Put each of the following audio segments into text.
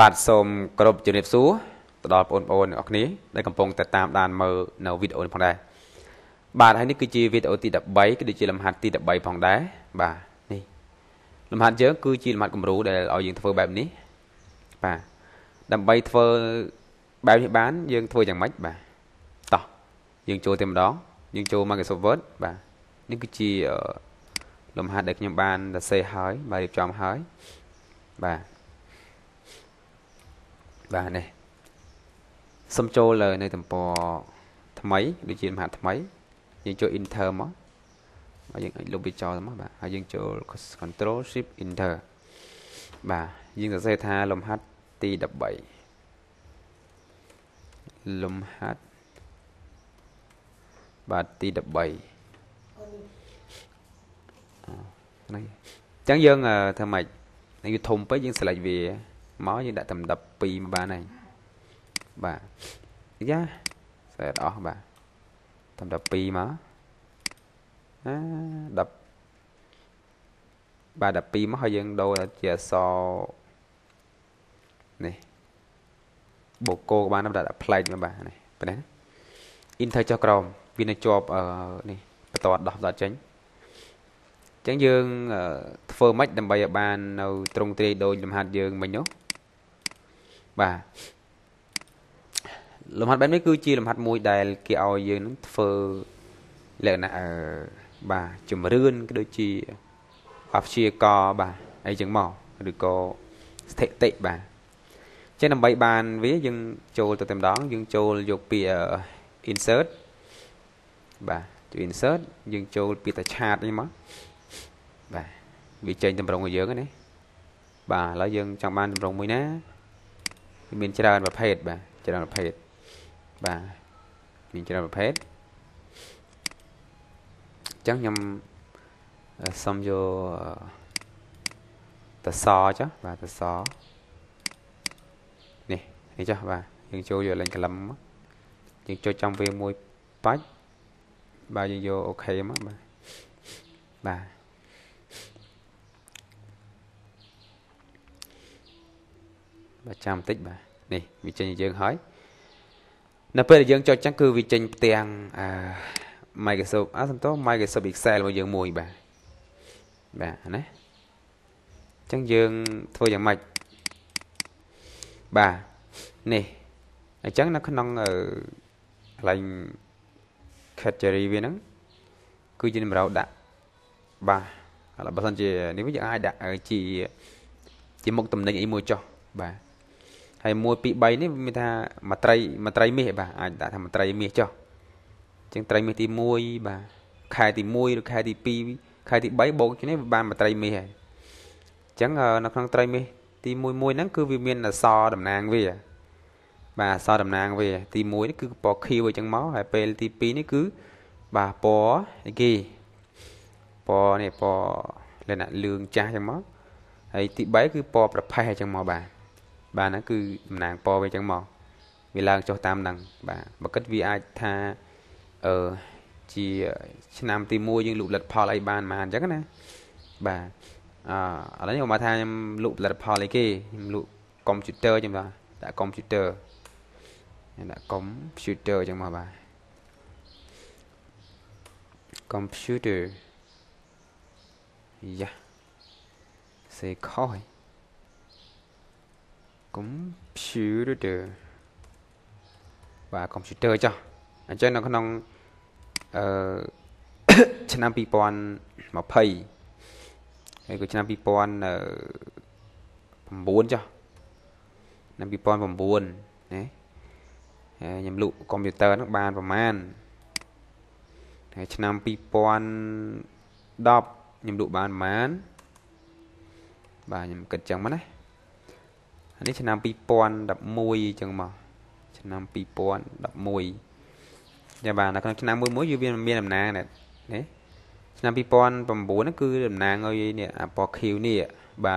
បាទសូមគោរពជំរាបសួរទៅដល់បងប្អូនអ្នកគ្នាដែលកំពុងតែតាមដានមើលនៅវីដេអូនេះផងដែរបាទហើយនេះគឺជាវីដេអូទី13គឺដូចជាលំហាត់ទី13ផងដែរបាទនេះលំហាត់យើងគឺជាលំហាត់គំរូដែលឲ្យយើងធ្វើបែបនេះបាទដើម្បីធ្វើបែបនេះបាន យើងធ្វើយ៉ាងម៉េចបាទតោះយើងចូលតែម្ដងយើងចូល Microsoft Word បាទនេះគឺជាលំហាត់ដែលខ្ញុំបានសរសេរហើយបាទរៀបចំហើយបាទ បាទនេះសុំចូលនៅទំព័រថ្មីដូចជាមហាថ្មីយើងចូល enter មកបាទយើងអាចលុបវាចោលមកបាទហើយយើងចូល control shift enter បាទយើងសរសេរថាលំហាត់ទី13លំហាត់បាទទី13ហ្នឹងអញ្ចឹងយើងធ្វើម៉េចវាធំពេកយើង select វា មកយើងដាក់តែ12មកបានហើយបាទយ៉ាសេតអស់បាទតែ12មកអា10បាទ12មកហើយយើងដូរជាអក្សរនេះបូកគោក៏បានដាក់ផ្លែកមកបាទនេះប៉ុណ្ណេះ enter ចុះក្រោមវានៅជាប់នេះបន្តដោះដល់ចេញអញ្ចឹងយើងធ្វើម៉េចដើម្បីឲ្យបាននៅត្រង់ទ្រាយដូចលំហាត់យើងមិញនោះ បាទលំហាត់បែបនេះគឺជាលំហាត់មួយដែលគេឲ្យយើងនឹងធ្វើលក្ខណៈអឺបាទជំរឿនក៏ដូចជាអព្យាករបាទអីចឹងមកឬក៏ស្ថិតិបាទចឹងដើម្បីបានវាយើងចូលទៅតែម្ដងយើងចូលយកពាក្យ insert បាទជួយ insert យើងចូលពាក្យតាឆាតនេះមកបាទវាចេញតម្រងឲ្យយើងណាបាទឥឡូវយើងចង់បានតម្រងមួយណា មានច្រើនប្រភេទបាទច្រើនប្រភេទបាទមានច្រើនប្រភេទអញ្ចឹងខ្ញុំសុំយកតសចុះបាទតសនេះនេះចុះបាទយើងចូលយកលេងក្លឹមយើងចុចចំវាមួយបាច់បាទយើងយកអូខេមកបាទបាទ បាទចាំបន្តិចបាទនេះវាចេញយើងហើយនៅពេលដែលយើងចុចចឹងគឺវាចេញផ្ទាំងអឺ Microsoft អសំទោ Microsoft Excel របស់យើងមួយបាទបាទណាអញ្ចឹងយើងធ្វើយ៉ាងម៉េចបាទនេះអញ្ចឹងនៅក្នុងកន្លែង category វាហ្នឹងគឺជាតម្រូវដាក់បាទឥឡូវបើសិនជានេះវិញយើងអាចដាក់ជាជាមុខតំណែងអីមួយចុះបាទ ហើយ1 2 3នេះមានថាមត្រីមត្រីមាសបាទអាចដាក់ថាមត្រីមាសចុះអញ្ចឹងត្រីមាសទី1បាទខែទី1ឬខែទី2ខែទី3បូកនេះវាបានមត្រីមាសហើយអញ្ចឹងនៅក្នុងត្រីមាសទី1 1ហ្នឹងគឺវាមានអសរតំណាងវាបាទអសរតំណាងវា ទី1នេះគឺពណ៌ខៀវអញ្ចឹងមកហើយពេលទី2នេះគឺបាទពណ៌អីគេពណ៌នេះពណ៌លក្ខណៈលឿងចាស់អញ្ចឹងមកហើយទី3គឺពណ៌ប្រផេះអញ្ចឹងមកបាទ បាទហ្នឹងគឺតំណាងពណ៌វាអញ្ចឹងមកវាឡើងចុះតាមហ្នឹងបាទបើគិតវាអាចថាអឺជាឆ្នាំទី1យើងលក់ផលិតផលអីបានប៉ុន្មានអញ្ចឹងណាបាទអឺឥឡូវខ្ញុំមកថាខ្ញុំលក់ផលិតផលអីគេខ្ញុំលក់កុំព្យូទ័រអញ្ចឹងបាទដាក់កុំព្យូទ័រដាក់កុំព្យូទ័រអញ្ចឹងមកបាទ computer យ៉ាសេខោយ computer បាទ computer ចុះអញ្ចឹងនៅក្នុងអឺឆ្នាំ2020ហើយក៏ឆ្នាំ2009ចុះឆ្នាំ2009ណាហើយខ្ញុំលក់កុំព្យូទ័រហ្នឹងបានប្រហែលហើយឆ្នាំ2010ខ្ញុំលក់បានប្រហែលបាទខ្ញុំគិតចឹងមកណា នេះឆ្នាំ2011អញ្ចឹងមកឆ្នាំ2011ចាបាទនៅក្នុងឆ្នាំមួយមួយវាមានតំណាងនេះឆ្នាំ2009ហ្នឹងគឺតំណាងឲ្យនេះអាពណ៌ខៀវនេះបា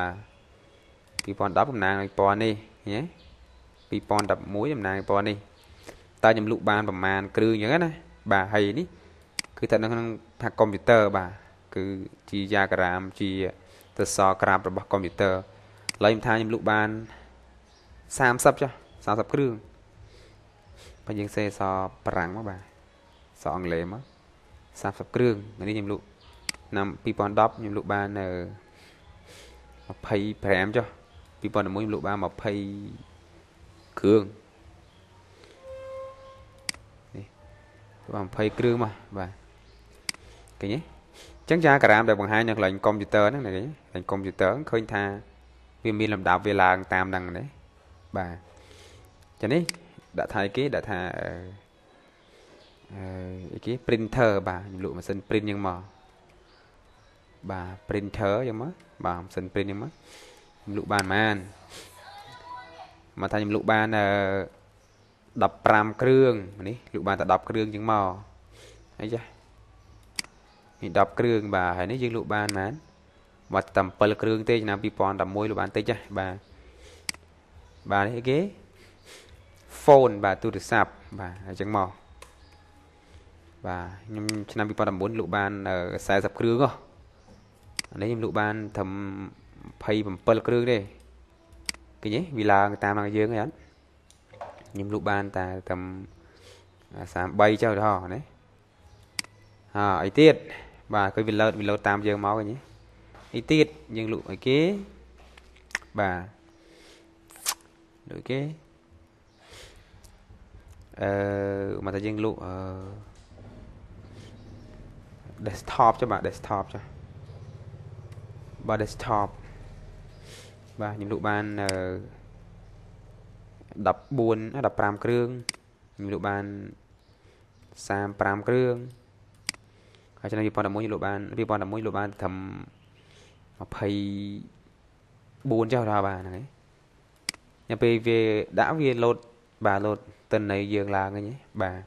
ទ2010តំណាងឲ្យពណ៌នេះញ៉េ2011តំណាងឲ្យពណ៌នេះតើខ្ញុំលក់បានប្រមាណគ្រឿងអញ្ចឹងណាបាទហើយនេះគឺថានៅក្នុងថាកុំព្យូទ័របាទគឺជាយ៉ាក្រាមជាទសក្រាបរបស់កុំព្យូទ័រឡើយខ្ញុំថាខ្ញុំលក់បាន 30ចុះ30គ្រឿងបើយើងសេសបារាំងមកបាទសអង់គ្លេសមក30គ្រឿងនេះខ្ញុំលក់ឆ្នាំ2010ខ្ញុំលក់បាននៅ25ចុះ2011ខ្ញុំលក់បាន20គ្រឿងនេះបាន20គ្រឿងមកបាទឃើញទេចឹងចាការ៉ាមដែលបង្ហាញនៅកន្លែងកុំព្យូទ័រហ្នឹងណាគេកន្លែងកុំព្យូទ័រឃើញថាវាមានលំដាប់វាឡើងតាមហ្នឹងណា បាទចឹងនេះដាក់ថាគេដាក់ថាអឺអីគេ printer បាទខ្ញុំលក់ម៉ាស៊ីន print យ៉ាងមកបាទ printer យ៉ាងមកបាទម៉ាស៊ីន print យ៉ាងមកខ្ញុំលក់បានប៉ុន្មានមកថាខ្ញុំលក់បានអឺ15គ្រឿងនេះលក់បានតែ10គ្រឿងជាងមកអីចានេះ10គ្រឿងបាទហើយនេះយើងលក់បានប៉ុន្មានបាត់តែ7គ្រឿងទេឆ្នាំ2011លក់បានតិចហ៎បាទ បាទនេះគេ phone បាទទូរស័ព្ទបាទអញ្ចឹងមកបាទខ្ញុំឆ្នាំ2009លក់បាន40គ្រឿងហ៎អានេះខ្ញុំលក់បានត្រឹម27គ្រឿងទេឃើញទេវាឡើងតាមនឹងយើងហ្នឹងខ្ញុំលក់បានតែត្រឹម33ចុះទៅណាអអីទៀតបាទគឺវាលោតវាលោតតាមយើងមកឃើញទេអីទៀតយើងលក់ឲ្យគេបាទ លក់គេអឺមកតែយើងលក់អឺ desktop ចុះបាទ desktop ចុះបាទ desktop បាទខ្ញុំលក់បានអឺ14 15គ្រឿងខ្ញុំលក់បាន35គ្រឿងហើយឆ្នាំ2011ខ្ញុំលក់បាន2011លក់បានត្រឹម24ចុះដល់បាទហ្នឹងឯង តែពេលវាដាក់វាលោតបាទលោតទិន្នន័យយើងឡើងហ្នឹងបាទ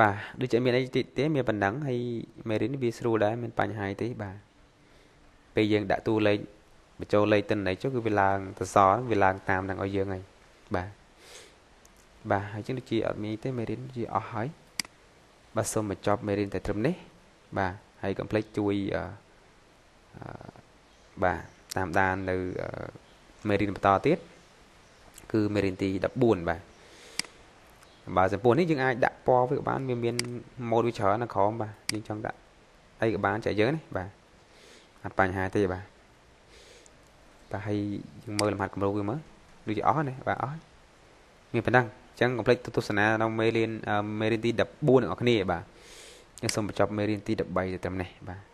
បាទដូចជាមានអីតិចទេមានប៉ុណ្ណឹងហើយមេរៀនវាស្រួលដែរមានបញ្ហាទេបាទពេលយើងដាក់តួលេខបញ្ចូលលេខទិន្នន័យចុះគឺវាឡើងសសរវាឡើងតាមនឹងឲ្យយើងហើយបាទបាទហើយចឹងដូចជាអត់មានទេមេរៀនជាអស់ហើយបាទសូមបញ្ចប់មេរៀនតែត្រឹមនេះ បាទហើយកុំភ្លេចជួយអឺបាទតាមដាននៅ មេរៀនបន្តទៀតគឺមេរៀនទី14បាទបាទចំពោះនេះយើងអាចដាក់ពណ៌វាក៏បានវាមានម៉ូតវាច្រើននៅក្រោមបាទយើងចង់ដាក់អីក៏បានចែកយើងណាបាទអត់បញ្ហាទេបាទបាទហើយយើងមើលលំហាត់គម្រោងវាមើលដូចជាអស់ណាបាទអស់មានប៉ុណ្ណឹងអញ្ចឹងកុំភ្លេចទស្សនានៅមេរៀនមេរៀនទី14អ្នកនរគ្នាបាទខ្ញុំសូមបញ្ចប់មេរៀនទី13ទៅត្រឹមនេះបាទ